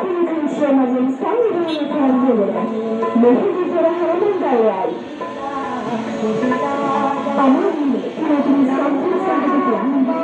2021, mas ele está mirando para a vida. Muito dizer a realidade. Amor, que não tem sangue de Deus.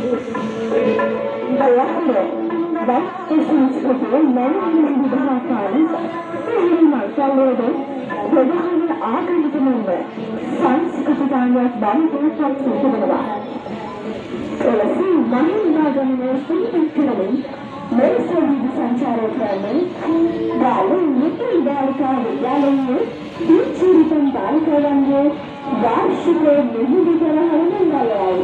The that is inscripted many members of parents, Sehrimal Shalodin, Vedana Akritamanda, Sanskritanga Bantu Saksudava. துளசி மணிந்தாதனே சிந்திக்கிறவை மேல்சொல்லிது சஞ்சாரத்தானே வாழை நித்திரை வாழ்க்காது வாழையே தீச்சிரித்தம் வாழ்க்கை வந்து வார்ஷிக நிகுதிகர ஹரணங்களாய்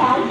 Thank.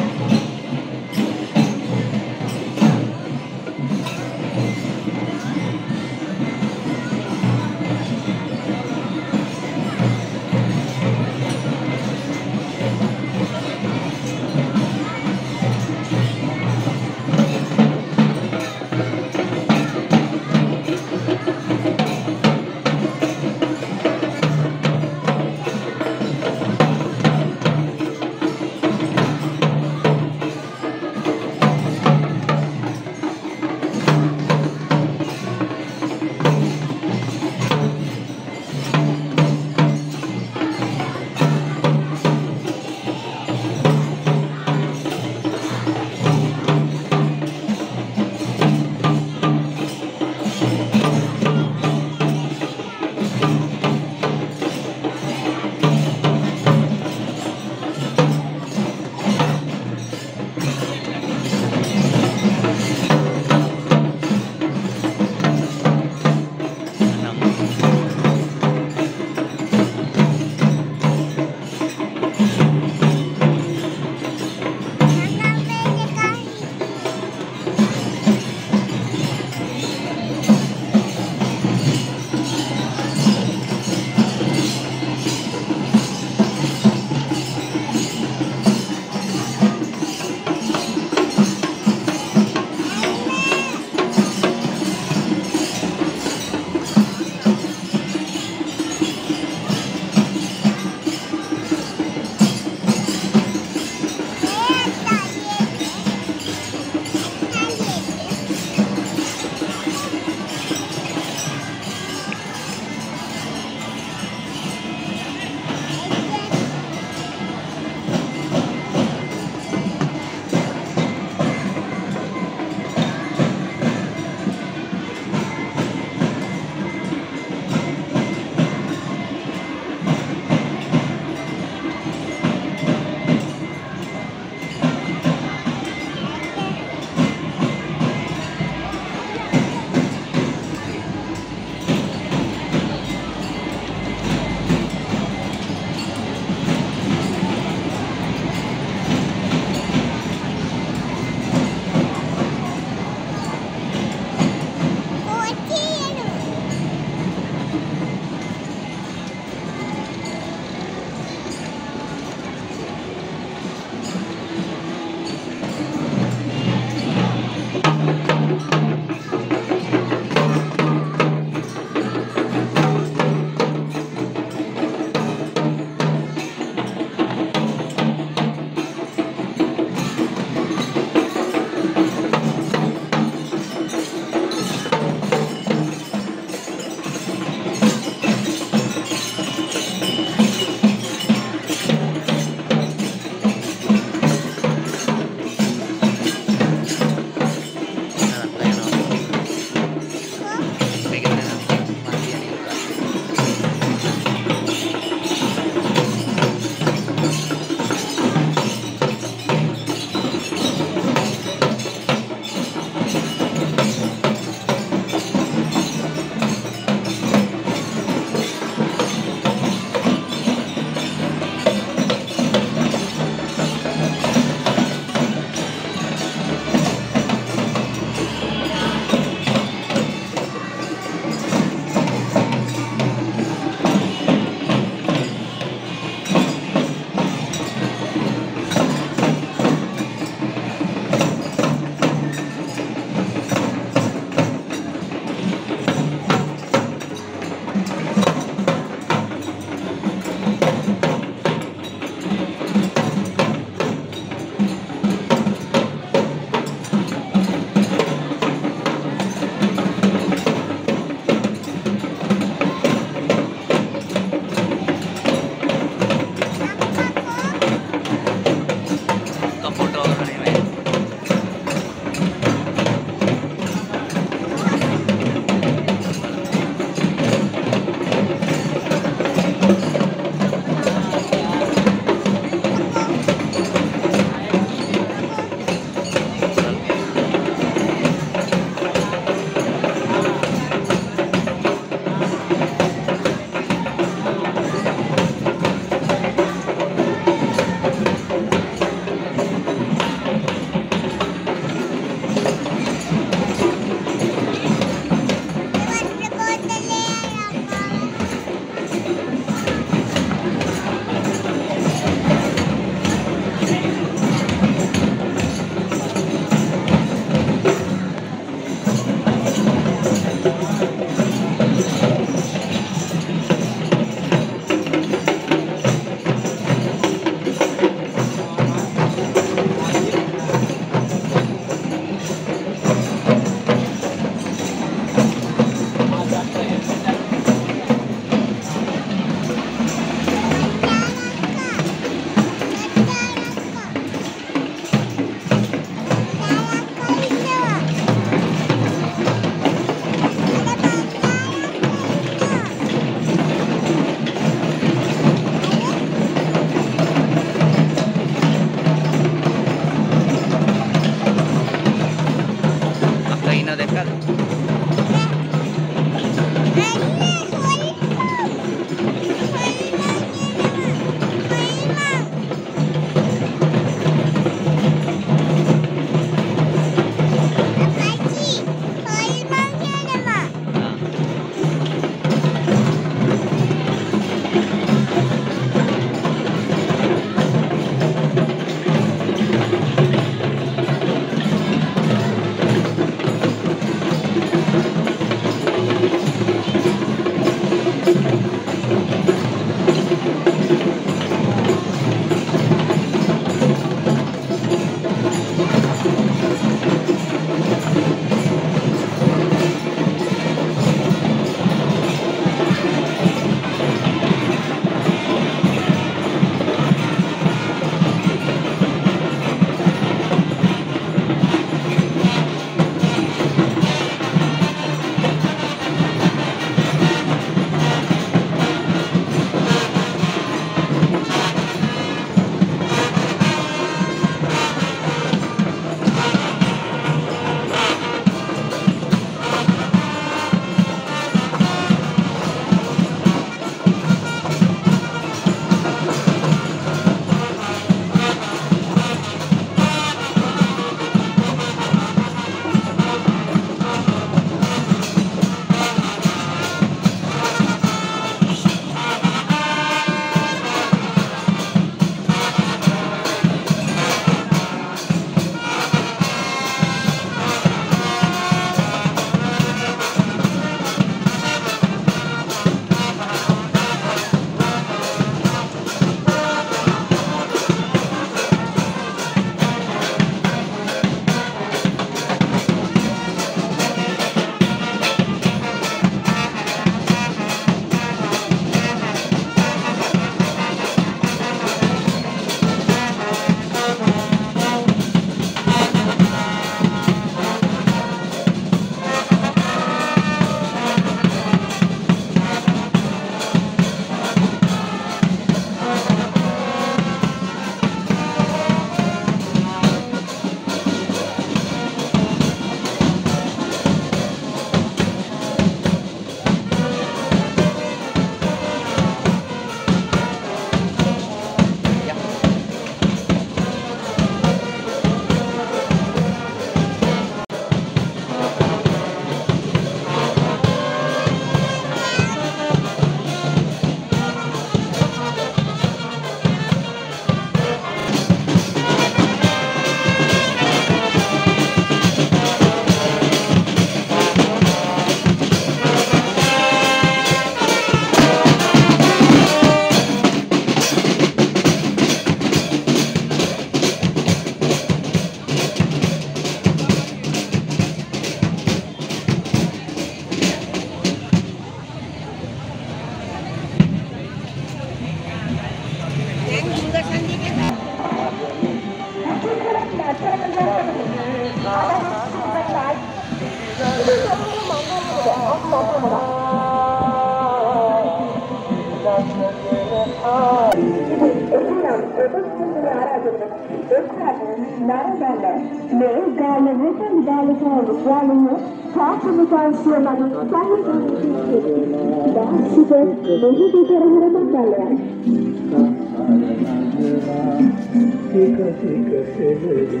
ಮಾನಸಿಕ ಸೆಗಡಿ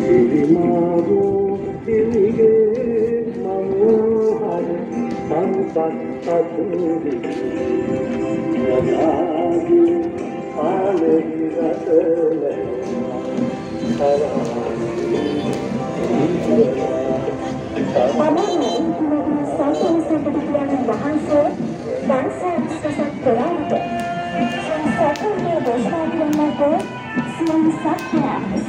ಸಿರಿಮಾಗೋ ತಿಳಿಗೆ ಮನೋಹರ ಸಂಪತ್ತೂರಿ ಸದಾಗಿ ಪಾಲಕಿರಲ තමන් මේ වහන්සේ